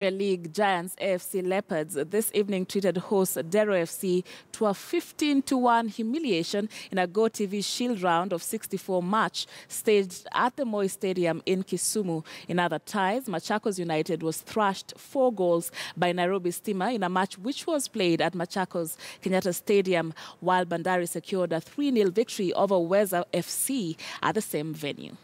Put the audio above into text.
League giants AFC Leopards this evening treated host Dero FC to a 15 to one humiliation in a Go TV Shield round of 64 match staged at the Moi Stadium in Kisumu. In other ties, Machakos United was thrashed four goals by Nairobi Stima in a match which was played at Machakos Kenyatta Stadium, while Bandari secured a 3-0 victory over Weza FC at the same venue.